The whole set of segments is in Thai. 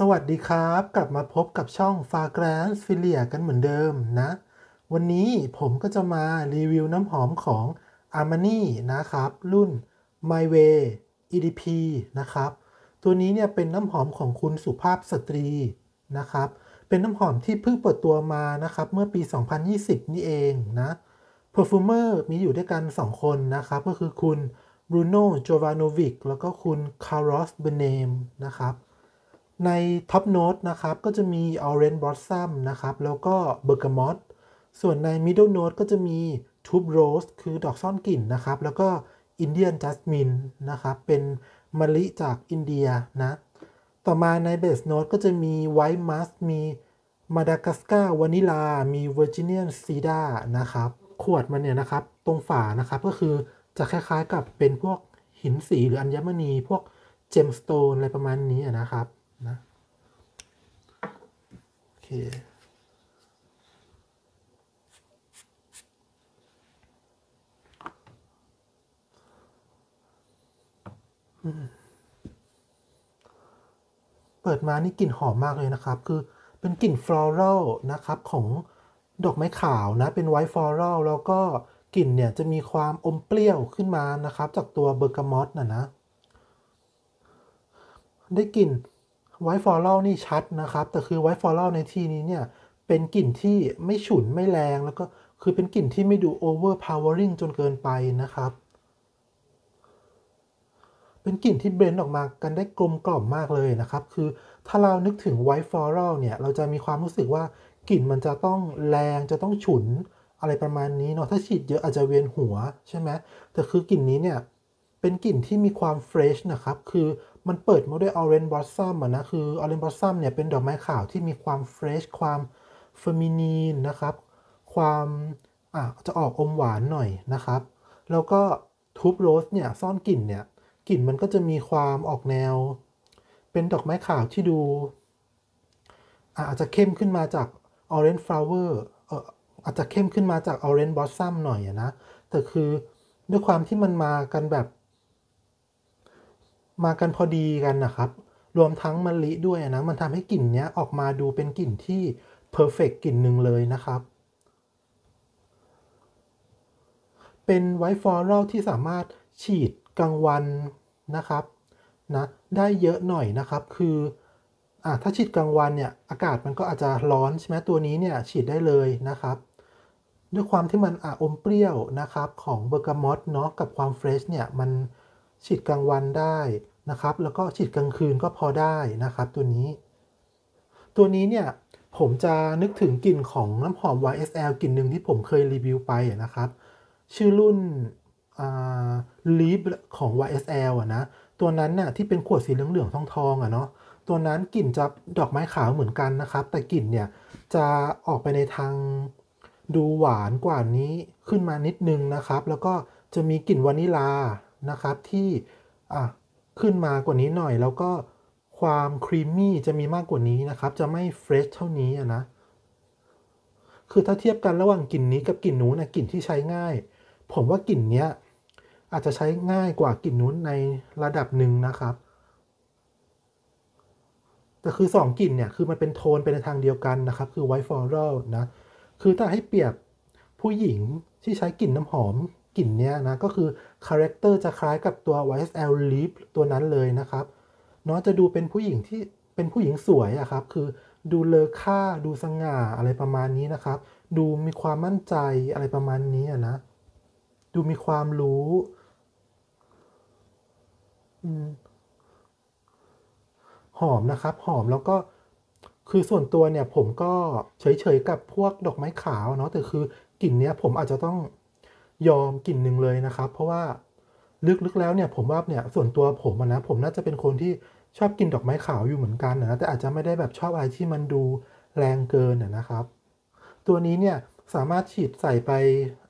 สวัสดีครับ กลับมาพบกับช่อง f a g r a n c e f i l i a กันเหมือนเดิมนะ วันนี้ผมก็จะมารีวิวน้ำหอมของ Armani นะครับ รุ่น My Way EDP นะครับ ตัวนี้เนี่ยเป็นน้ำหอมของคุณสุภาพสตรีนะครับ เป็นน้ำหอมที่เพิ่งเปิดตัวมานะครับ เมื่อปี 2020 นี่เองนะ Perfumer มีอยู่ด้วยกัน 2 คนนะครับ ก็คือคุณ Bruno Jovanovic แล้วก็คุณ Carlos Benem นะครับ ในท็อปโน้ตนะครับ ก็จะมี Orange Blossom นะครับ แล้วก็ Bergamot ส่วนใน Middle Note ก็จะมี Tube Rose คือดอกซ่อนกลิ่นนะครับ แล้วก็ Indian Jasmine นะครับ เป็นมะลิจากอินเดียนะ ต่อมาใน Base Note ก็จะมี White Musk มี Madagascar Vanilla มี Virginian Cedar นะครับ ขวดมันเนี่ยนะครับ ตรงฝานะครับ ก็คือจะคล้ายๆกับเป็นพวกหินสีหรืออัญมณี พวกเจมสโตนอะไรประมาณนี้นะครับ ค เปิดมานี่กลิ่นหอมมากเลยนะครับ คือเป็นกลิ่นฟลอรัลนะครับของดอกไม้ขาวนะ เป็น white floral แล้วก็กลิ่นเนี่ยจะมีความอมเปรี้ยวขึ้นมานะครับ จากตัวเบอร์กามอตนะนะ ได้กลิ่น white floral นี่ชัดนะครับ แต่คือ white floral ในที่นี้เนี่ย เป็นกลิ่นที่ไม่ฉุนไม่แรงแล้วก็คือเป็นกลิ่นที่ไม่ดู overpowering จนเกินไปนะครับ เป็นกลิ่นที่ blend ออกมากันได้กลมกล่อมมากเลยนะครับ คือถ้าเรานึกถึง white floral เนี่ย เราจะมีความรู้สึกว่ากลิ่นมันจะต้องแรงจะต้องฉุนอะไรประมาณนี้เนาะถ้าฉีดเยอะอาจจะเวียนหัวใช่ไหมแต่คือกลิ่นนี้เนี่ย เป็นกลิ่นที่มีความ fresh นะครับ คือมันเปิดมาด้วย Orange Blossom อะนะ คือ Orange Blossom เนี่ยเป็นดอกไม้ขาวที่มีความ fresh ความ feminine นะครับ ความอะจะออกอมหวานหน่อยนะครับ แล้วก็ tuberose เนี่ยซ่อนกลิ่นเนี่ย กลิ่นมันก็จะมีความออกแนว เป็นดอกไม้ขาวที่ดู อาจจะเข้มขึ้นมาจาก Orange Flower เอออาจจะเข้มขึ้นมาจาก Orange Blossom หน่อยนะ แต่คือด้วยความที่มันมากันแบบ มากันพอดีกันนะครับ รวมทั้งมะลิด้วยนะ มันทำให้กลิ่นเนี้ยออกมาดูเป็นกลิ่นที่เพอร์เฟกกลิ่นหนึ่งเลยนะครับ เป็น white floral ที่สามารถฉีดกลางวันนะครับนะได้เยอะหน่อยนะครับ คืออ่าถ้าฉีดกลางวันเนี่ยอากาศมันก็อาจจะร้อนใช่ไหมตัวนี้เนี่ยฉีดได้เลยนะครับด้วยความที่มันอะอมเปรี้ยวนะครับของเบอร์กามอตเนาะกับความ fresh เนี่ยมัน ฉีดกลางวันได้นะครับ แล้วก็ฉีดกลางคืนก็พอได้นะครับตัวนี้ ตัวนี้เนี่ยผมจะนึกถึงกลิ่นของน้ำหอม YSL กลิ่นหนึ่งที่ผมเคยรีวิวไปนะครับ ชื่อรุ่นลีฟของ YSL อะนะ ตัวนั้นน่ะที่เป็นขวดสีเหลืองๆทองๆอะเนาะตัวนั้นกลิ่นจะดอกไม้ขาวเหมือนกันนะครับ แต่กลิ่นเนี่ยจะออกไปในทางดูหวานกว่านี้ขึ้นมานิดนึงนะครับ แล้วก็จะมีกลิ่นวานิลา นะครับที่อะขึ้นมากว่านี้หน่อย แล้วก็ความครีมมี่จะมีมากกว่านี้นะครับ จะไม่เฟรชเท่านี้นะ คือถ้าเทียบกันระหว่างกลิ่นนี้กับกลิ่นนู้นนะกลิ่นที่ใช้ง่าย ผมว่ากลิ่นเนี้ยอาจจะใช้ง่ายกว่ากลิ่นนู้นในระดับหนึ่งนะครับแต่คือ 2กลิ่นเนี่ยคือมันเป็นโทนไปในทางเดียวกันนะครับ คือ white floral นะ คือถ้าให้เปรียบผู้หญิงที่ใช้กลิ่นน้ำหอม กลิ่นเนี้ยนะก็คือคาแรคเตอร์จะคล้ายกับตัว YSL Libre ตัวนั้นเลยนะครับเนาะจะดูเป็นผู้หญิงที่เป็นผู้หญิงสวยอะครับคือดูเลอค่าดูสง่าอะไรประมาณนี้นะครับ ดูมีความมั่นใจอะไรประมาณนี้นะ ดูมีความหรูหอมนะครับ หอมแล้วก็คือส่วนตัวเนี่ยผมก็เฉยๆกับพวกดอกไม้ขาวเนาะแต่คือกลิ่นเนี้ยผมอาจจะต้อง ยอมกลิ่นหนึ่งเลยนะครับ เพราะว่าลึกๆแล้วเนี่ยผมว่าเนี่ยส่วนตัวผมนะผมน่าจะเป็นคนที่ชอบกินดอกไม้ขาวอยู่เหมือนกันนะแต่อาจจะไม่ได้แบบชอบอะไรที่มันดูแรงเกินนะครับ ตัวนี้เนี่ยสามารถฉีดใส่ไป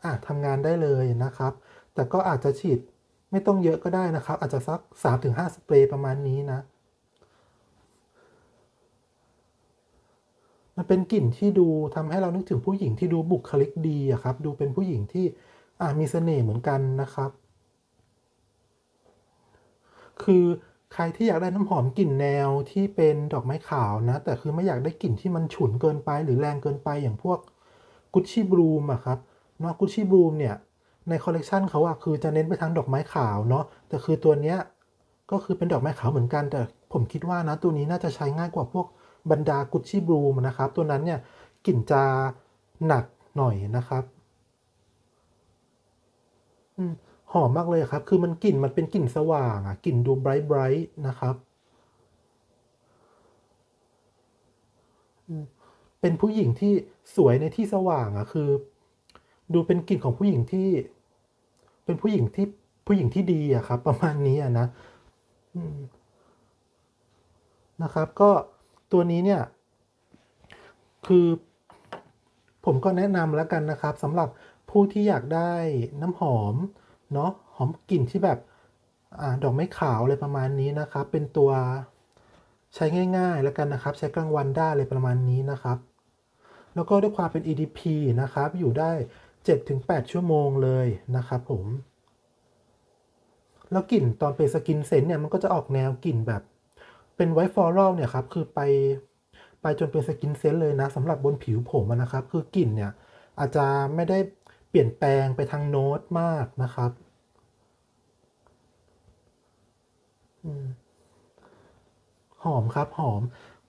อะทำงานได้เลยนะครับ แต่ก็อาจจะฉีดไม่ต้องเยอะก็ได้นะครับ อาจจะสัก 3-5 สเปรย์ประมาณนี้นะมันเป็นกลิ่นที่ดูทำให้เรานึกถึงผู้หญิงที่ดูบุคลิกดีอะครับ ดูเป็นผู้หญิงที่ อ่ามีเสน่ห์เหมือนกันนะครับ คือใครที่อยากได้น้ำหอมกลิ่นแนวที่เป็นดอกไม้ขาวนะ แต่คือไม่อยากได้กลิ่นที่มันฉุนเกินไปหรือแรงเกินไปอย่างพวกกุชชี่บลูมอะครับเนาะกุชชี่บลูมเนี่ยในคอลเลกชันเขาอะคือจะเน้นไปทางดอกไม้ขาวเนาะแต่คือตัวเนี้ยก็คือเป็นดอกไม้ขาวเหมือนกัน แต่ผมคิดว่านะตัวนี้น่าจะใช้ง่ายกว่าพวกบรรดากุชชี่บลูมนะครับ ตัวนั้นเนี่ยกลิ่นจะหนักหน่อยนะครับ หอมมากเลยครับ คือมันกลิ่นมันเป็นกลิ่นสว่างอะกลิ่นดูไบรท์ไบรท์นะครับ เป็นผู้หญิงที่สวยในที่สว่างอะคือ ดูเป็นกลิ่นของผู้หญิงที่ เป็นผู้หญิงที่ผู้หญิงที่ดีอะครับ ประมาณนี้อะนะนะครับ ก็ตัวนี้เนี่ย คือผมก็แนะนำแล้วกันนะครับสำหรับ ผู้ที่อยากได้น้ำหอมเนาะหอมกลิ่นที่แบบอดอกไม้ขาวอะไรประมาณนี้นะครับ เป็นตัวใช้ง่ายๆ แล้วกันนะครับ ใช้กลางวันได้เลยประมาณนี้นะครับ แล้วก็ด้วยความเป็น EDP นะครับ อยู่ได้ 7-8 ชั่วโมงเลยนะครับผม แล้วกลิ่นตอนเป็น skin scent เนี่ยมันก็จะออกแนวกลิ่นแบบเป็น white floral เนี่ยครับ คือไปไปจนเป็น skin scent เลยนะสำหรับบนผิวผมนะครับ คือกลิ่นเนี่ยอาจจะไม่ได้เปลี่ยนแปลงไปทางโน้ตมากนะครับ หอมครับหอม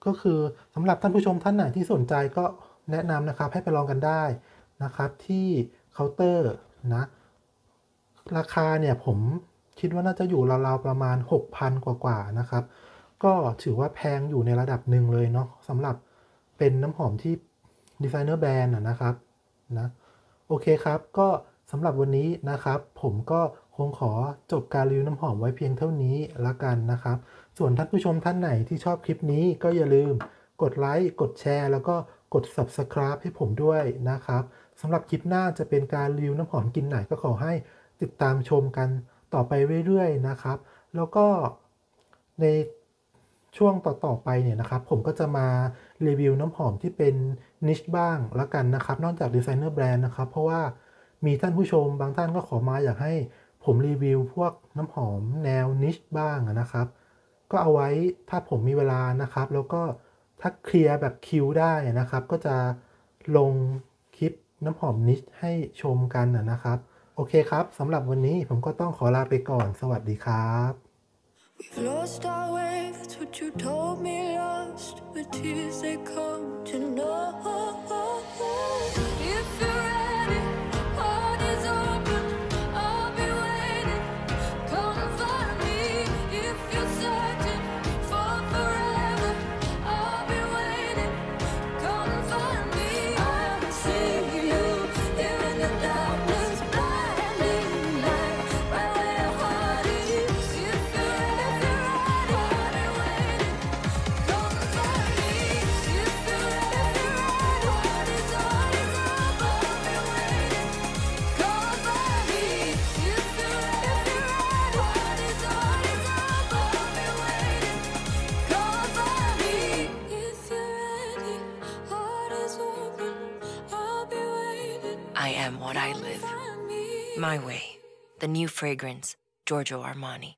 ก็คือสำหรับท่านผู้ชมท่านไหนที่สนใจก็แนะนำนะครับให้ไปลองกันได้นะครับ ที่เคาน์เตอร์นะ ราคาเนี่ยผมคิดว่าน่าจะอยู่ราวๆประมาณ 6,000 กว่าๆนะครับ ก็ถือว่าแพงอยู่ในระดับหนึ่งเลยเนาะสำหรับเป็นน้ำหอมที่ designer brand นะครับนะ โอเคครับ ก็สำหรับวันนี้นะครับ ผมก็คงขอจบการรีวิวน้ำหอมไว้เพียงเท่านี้ละกันนะครับ ส่วนท่านผู้ชมท่านไหนที่ชอบคลิปนี้ก็อย่าลืมกดไลค์กดแชร์ แล้วก็กด Subscribe ให้ผมด้วยนะครับสำหรับคลิปหน้าจะเป็นการรีวิวน้ำหอมกินไหนก็ขอให้ติดตามชมกันต่อไปเรื่อยๆนะครับ แล้วก็ในช่วงต่อๆไปเนี่ยนะครับ ผมก็จะมา รีวิวน้ำหอมที่เป็นนิชบ้างละกันนะครับ นอกจากดีไซเนอร์แบรนด์นะครับ เพราะว่ามีท่านผู้ชมบางท่านก็ขอมาอยากให้ผมรีวิวพวกน้ำหอมแนวนิชบ้างนะครับ ก็เอาไว้ถ้าผมมีเวลานะครับ แล้วก็ถ้าเคลียร์แบบคิวได้นะครับ ก็จะลงคลิปน้ำหอมนิชให้ชมกันนะครับ โอเคครับสำหรับวันนี้ผมก็ต้องขอลาไปก่อน สวัสดีครับ We've lost our way, what you told me lost. But tears they come to know. My way. The new fragrance, Giorgio Armani.